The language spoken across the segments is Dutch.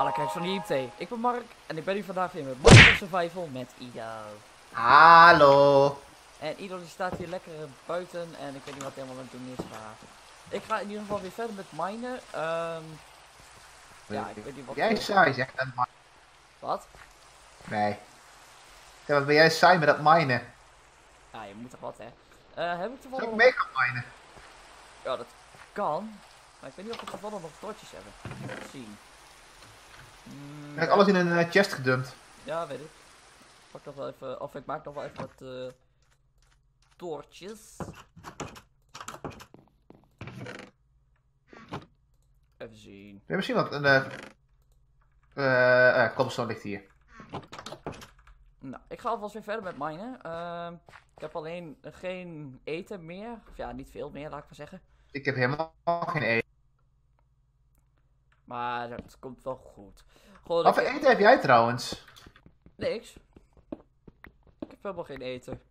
Alle kijkers van IMT. Ik ben Mark en ik ben hier vandaag weer met Minecraft Survival met Ido. Hallo. En Ido die staat hier lekker buiten en ik weet niet wat hij helemaal aan het doen is, maar... Ik ga in ieder geval weer verder met minen. Ehm ja, ik weet niet wat... Jij saai zegt dat minen. Wat? Nee. Ja, wat ben jij saai met dat minen? Ja, je moet toch wat, hè. Eh heb ik Zou toevallig... ik mee gaan minen? Ja, dat kan. Maar ik weet niet of we toevallig nog torches hebben. Zien. Mm, Ik heb alles in een eh, chest gedumpt. Ja, weet ik. Pak nog wel even, of ik maak nog wel even wat eh toortjes. Even zien. We hebben misschien wat een... eh eh eh, cobblestone ligt hier. Nou, ik ga alvast weer verder met minen. Ehm, ik heb alleen geen eten meer. Of ja, niet veel meer, laat ik maar zeggen. Ik heb helemaal geen eten. Maar het komt wel goed. Gewoon, Wat voor eten heb jij trouwens? Niks. Ik heb helemaal geen eten.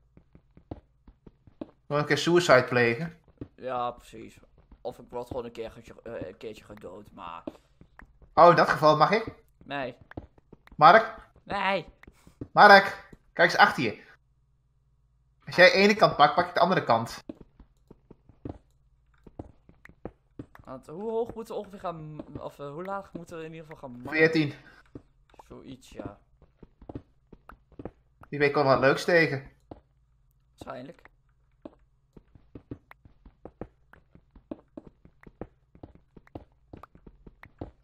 Nog een keer suicide plegen. Ja, precies. Of ik word gewoon een, keer eh, een keertje gedood, maar... Oh, in dat geval mag ik. Nee. Mark? Nee. Mark? Kijk eens achter je. Als jij de ene kant pakt, pak ik de andere kant. Want hoe hoog moeten we ongeveer gaan... Of eh, hoe laag moeten we in ieder geval gaan minen? 14. Zoiets, ja. Die week kwam wat leuks tegen. Waarschijnlijk.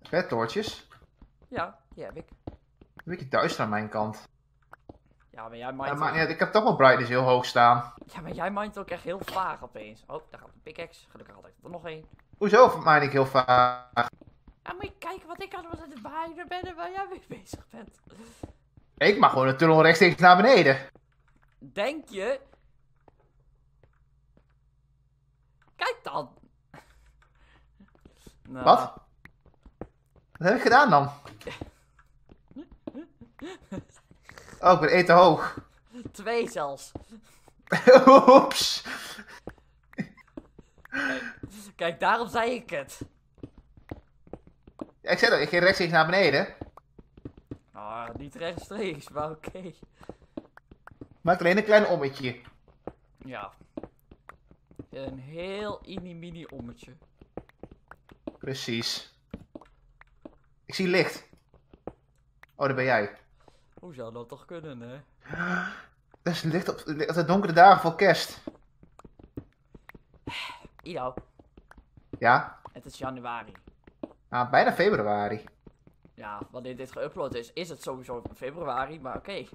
Vettoortjes. Ja, die heb ik. Een beetje duister aan mijn kant. Ja, maar jij Ja, mindt... maar ook- ja, ik heb toch wel brightness heel hoog staan. ja, maar jij mindt ook echt heel vaag opeens. Oh, daar gaat een pickaxe. Gelukkig had ik er nog één. Hoezo mine ik heel vaak? Ja, moet je kijken wat ik aan het waaien ben en waar jij mee bezig bent. Ik mag gewoon een tunnel rechtstreeks naar beneden. Denk je? Kijk dan. Nou, Wat? Wat heb ik gedaan dan? Oh, ik ben één te hoog. Twee zelfs. Oeps. Kijk, daarom zei ik het. Ja, ik zei dat, ik ging rechtstreeks naar beneden. Ah, niet rechtstreeks, maar oké. Maak alleen een klein ommetje. Ja. Een heel mini-mini ommetje. Precies. Ik zie licht. Oh, daar ben jij. Hoe zou dat toch kunnen, hè? Dat is licht op, op de donkere dagen voor kerst. Ido, Ja? het is januari. Ah, bijna februari. Ja, wanneer dit geüpload is, is het sowieso februari, maar oké.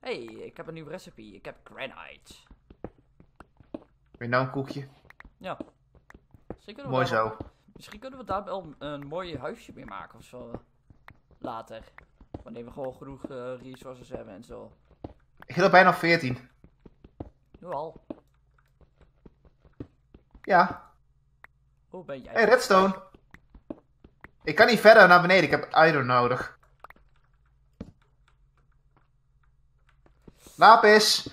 hey, ik heb een nieuwe recipe. Ik heb granite. Weer nou een koekje. Ja. Mooi zo. wel- Misschien kunnen we daar wel een mooi huisje mee maken of zo. Later. Wanneer we gewoon genoeg eh, resources hebben en zo. Ik al bijna op 14. Nu al. Ja. Hoe ben jij? Hey, redstone. Ik kan niet verder naar beneden, ik heb iron nodig. Lapis.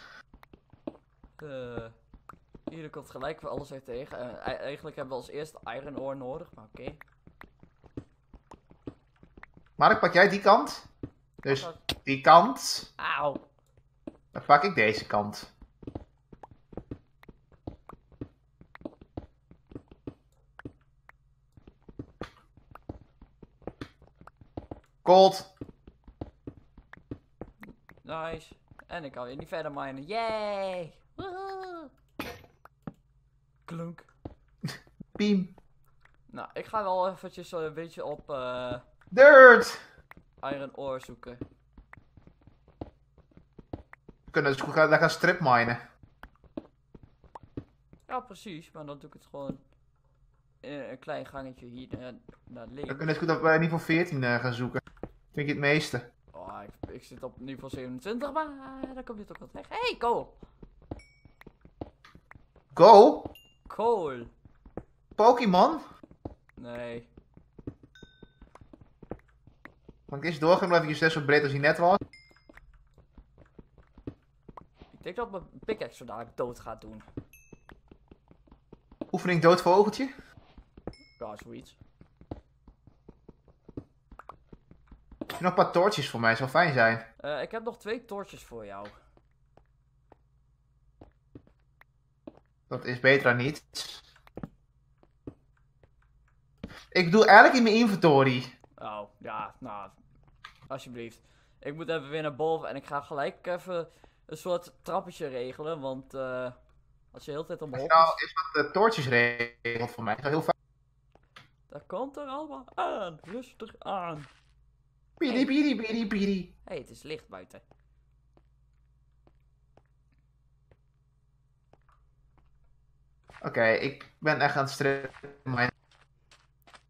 Eh, hier komt gelijk weer alles weer tegen. Eh, ei- eigenlijk hebben we als eerste iron ore nodig, maar oké. Mark, pak jij die kant? Dus die kant. Auw. Dan pak ik deze kant. Gold. Nice. En ik kan weer niet verder minen. Yay! Woehoe! Klunk. Beam. Nou, ik ga wel eventjes zo een beetje op eh, Dirt. iron ore zoeken. We kunnen dus goed gaan, gaan strip minen. Ja, precies. Maar dan doe ik het gewoon in een klein gangetje hier naar, naar We links. kunnen het goed op eh, niveau 14 eh, gaan zoeken. Vind je het meeste? Oh, ik, ik zit op niveau 27, maar uh, daar kom je toch wel terecht. Hey, coal! Go. Coal! Pokémon. Nee. Kan ik eens doorgaan omdat ik net zo breed als hij net was? Ik denk dat mijn pickaxe vandaag dood gaat doen. Oefening doodvogeltje. Ja, zoiets. Heb je nog een paar toortjes voor mij? Zou fijn zijn. Eh, ik heb nog twee torches voor jou. Dat is beter dan niet. Ik doe eigenlijk in mijn inventory. Oh, ja, nou, alsjeblieft. Ik moet even weer naar boven en ik ga gelijk even een soort trappetje regelen, want eh, als je heel de tijd Als omhoog je nou is, wat eh, toortjes regelt voor mij. Dat is heel fijn. dat komt er allemaal aan. Rustig aan. Piri, piri, piri, piri. Hé, hey, het is licht buiten. Oké, ik ben echt aan het. Maar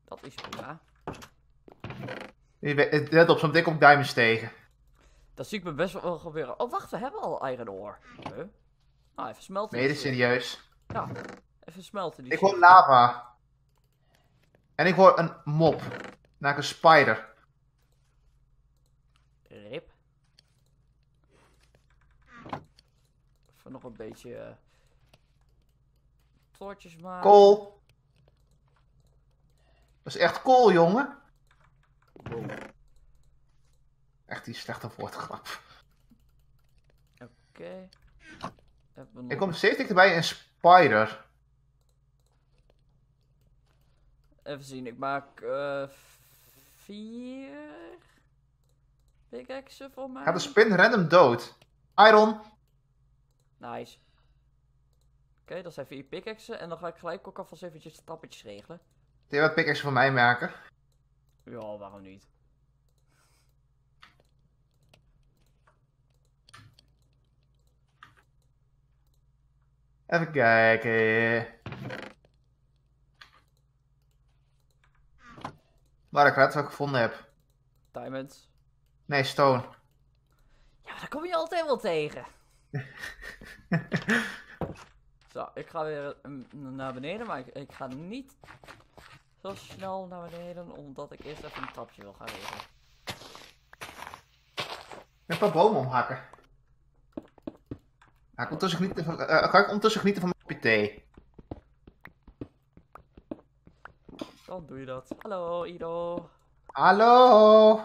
Dat is prima. let op, zo meteen kom ik diamonds tegen. Dat zie ik me best wel gebeuren. Oh, wacht, we hebben al iron ore. Huh? Nou, even smelten. Nee, dit is serieus. Ja, even smelten die Ik hoor lava. En ik hoor een mop. Naar een spider. Rip. Even nog een beetje... eh, Toortjes maken. Kool. Dat is echt kool, jongen. Wow. Echt die slechte woordgrap. Oké. Nog- Ik kom steeds dichterbij een spider. Even zien, ik maak eh vier pickaxen voor mij. Gaat de spin random dood. Iron. Nice. Oké, dat zijn vier pickaxen en dan ga ik gelijk ook alvast eventjes stappetjes regelen. Kun je wat pickaxe voor mij maken? Ja, waarom niet? Even kijken. Waar ik raad wat ik gevonden heb. Diamonds. Nee, stone. Ja, maar daar kom je altijd wel tegen. Zo, ik ga weer mm, naar beneden, maar ik, ik ga niet zo snel naar beneden, omdat ik eerst even een trapje wil gaan regelen. Een paar bomen omhakken. Ga ik ondertussen genieten van, eh, ga ik ondertussen genieten van mijn kopje thee. Dan doe je dat. Hallo, Ido. Hallo.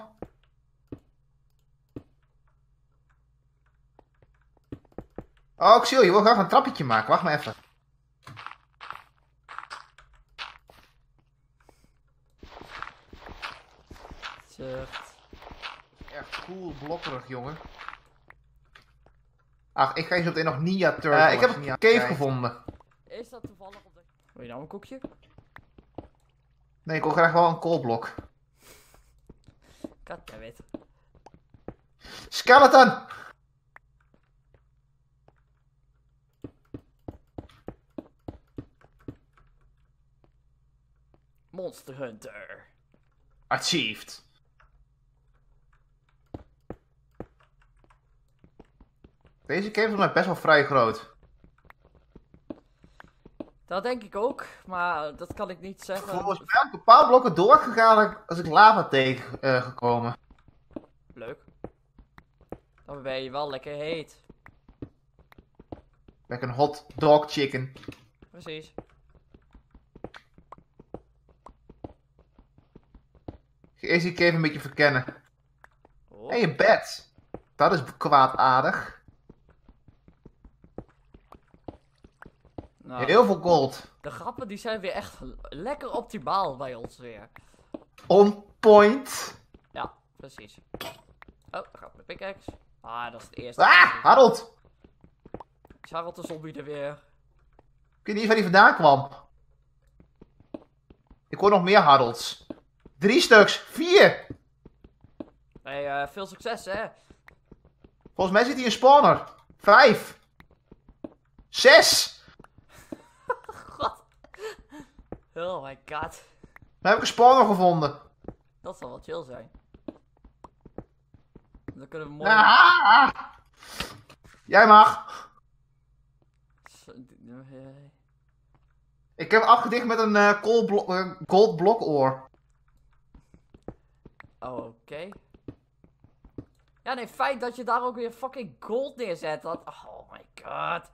Oh, ik zie je. Je wil graag een trappetje maken. Wacht maar even. Zucht. Echt cool, blokkerig, jongen. Ach, ik ga je zo meteen nog Nia Turtle. ik heb een cave gevonden. Is dat toevallig op de... Wil je nou een koekje? Nee, ik wil graag wel een koolblok. Goddammit. Skeleton! Monster Hunter. Achieved. Deze cave is best wel vrij groot. Dat denk ik ook, maar dat kan ik niet zeggen. Volgens mij heb ik een paar blokken doorgegaan als ik lava tegen eh, gekomen. Leuk. Dan ben je wel lekker heet. Lekker een hot dog chicken. Precies. Ik ga eerst die cave een beetje verkennen. Oh. Hé, een bed. Dat is kwaadaardig. Nou, Heel veel gold. De grappen die zijn weer echt lekker optimaal bij ons weer. On point. Ja, precies. Oh, daar gaat mijn pickaxe. Ah, dat is het eerste. Ah, Harold. Is Harold de zombie er weer? Ik weet niet waar die vandaan kwam. Ik hoor nog meer Harolds. Drie stuks. Vier. Hey, eh, veel succes hè. Volgens mij zit hier een spawner. Vijf. Zes. God. Oh my god. Dan heb ik een spawner gevonden. Dat zal wel chill zijn. Dan kunnen we mooi... Ah. Jij mag. Ik heb afgedicht met een eh, koolblo- eh, gold blokoor. Oh, oké. Ja, nee, feit dat je daar ook weer fucking gold neerzet. Dat... Oh my god.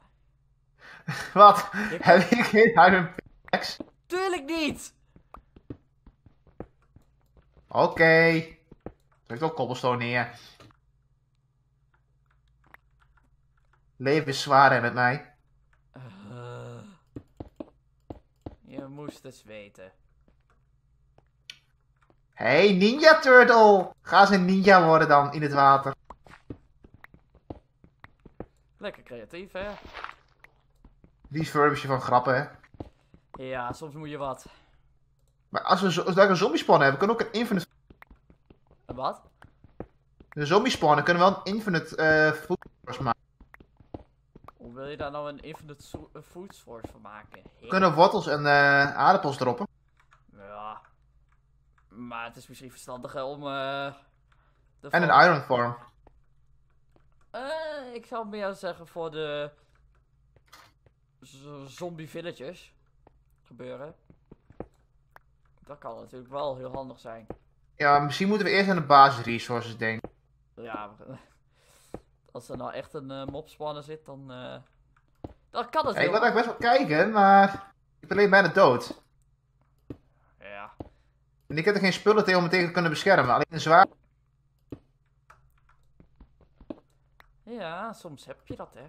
Wat? Je- Heb ik geen iron pickaxe? Tuurlijk niet! Oké. Zet ik ook cobblestone neer. Leven is zwaar met mij. Eh, je moest het weten. Hey, Ninja Turtle! Ga eens een ninja worden dan in het water. Lekker creatief, hè? Die verbisch je van grappen, hè? Ja, soms moet je wat. Maar als we, als we een zombie spawn hebben, kunnen we ook een infinite... En wat? Een zombie spawnen kunnen we wel een infinite eh food source maken. Hoe wil je daar nou een infinite so- food source van maken? We kunnen wortels en eh, aardappels droppen. Ja. Maar het is misschien verstandiger om... eh de En een iron farm. Eh, ik zou meer zeggen voor de zombie villages gebeuren. Dat kan natuurlijk wel heel handig zijn. Ja, misschien moeten we eerst aan de basis resources denken. Ja, als er nou echt een eh mob spawner zit, dan, eh, dan kan het Ja, ik wil eigenlijk best wel kijken, maar ik ben alleen bijna dood. En ik heb er geen spullen tegen om me tegen te kunnen beschermen. Alleen een zwaar. ja, soms heb je dat, hè.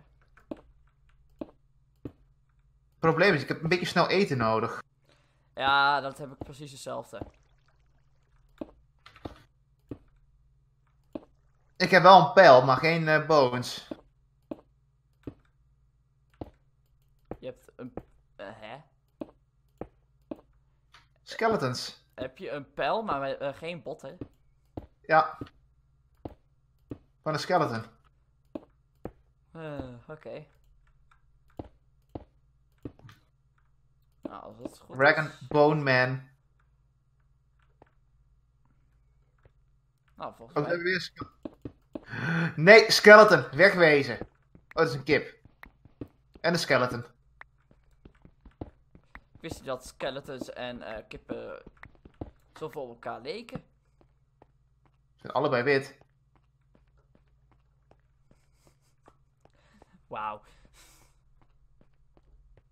Het probleem is, ik heb een beetje snel eten nodig. Ja, dat heb ik precies hetzelfde. Ik heb wel een pijl, maar geen eh, bones. Je hebt een... eh, hè? Skeletons. Heb je een pijl, maar eh, geen botten? Ja. Van een skeleton. Eh, oké. Nou, dat goed Dragon is- Bone Man. Nou, volgens mij... weer ske- Nee, skeleton. Wegwezen. Oh, dat is een kip. En een skeleton. Wist je dat skeletons en eh, kippen zoveel op elkaar leken? Ze zijn allebei wit. Wauw.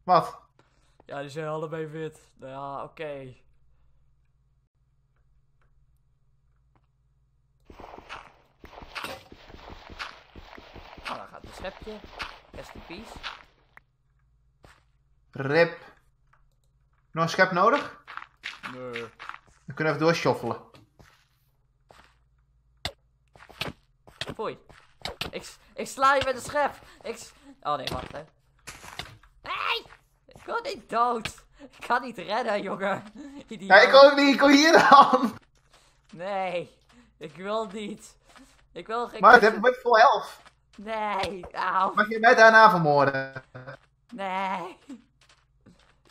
Wat? Ja, die zijn allebei wit. Nou Ja, oké. Nou, dan gaat een schepje. Rest in peace. Rip. Nog een schep nodig? Nee. Dan kunnen we even doorschoffelen. Foei. Ik, ik sla je met een schep. Ik s- Oh nee, wacht hè. Nee! Ik wil niet dood. Ik kan niet redden, jongen. Idioot. Ja, ik ook niet. Ik kom hier dan. Nee. Ik wil niet. Ik wil geen... Maar het heeft met vol helft. Nee. Auw. Mag je mij daarna vermoorden? Nee.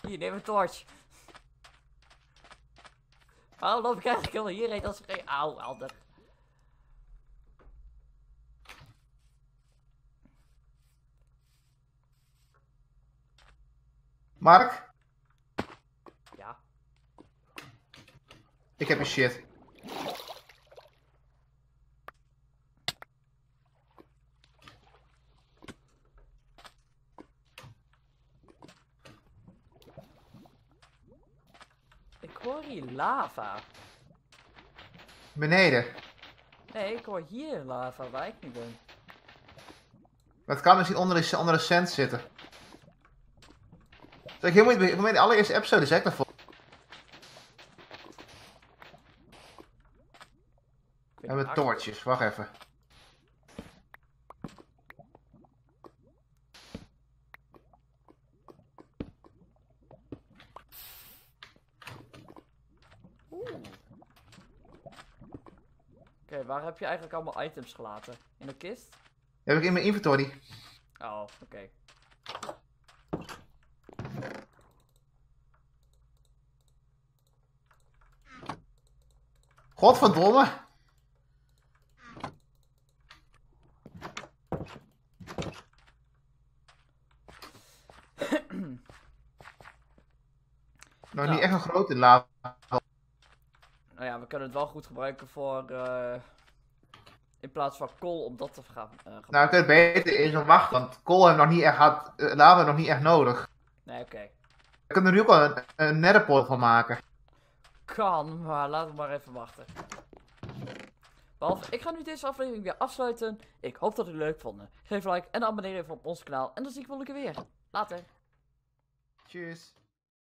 Hier, neem een torch. Waarom loop ik eigenlijk helemaal hierheen als geen... Auw, ander. Mark? Ja. Ik heb je shit. Ik hoor hier lava. Beneden. Nee, ik hoor hier lava waar ik nu ben. Maar het kan misschien onder de, onder de cent zitten. Zeg, het begin- in de allereerste episode zeg ik dat voor. Ik weet We hebben niet, toortjes, wacht even. Oké, waar heb je eigenlijk allemaal items gelaten? In de kist? Die heb ik in mijn inventory. Oh, oké. Godverdomme. nou, niet echt een grote lava. Nou ja, we kunnen het wel goed gebruiken voor... eh, in plaats van kool om dat te gaan eh, gebruiken. Nou, ik kan het beter in zo'n wacht, want kool hebben we nog niet echt gehad, eh, lava we nog niet echt nodig. Nee, oké. We kunnen er nu ook wel een, een van maken. Kan, maar laten we maar even wachten. Behalve, ik ga nu deze aflevering weer afsluiten. Ik hoop dat jullie het leuk vonden. Geef like en abonneer even op ons kanaal. En dan zie ik keer weer. Later. Tjus.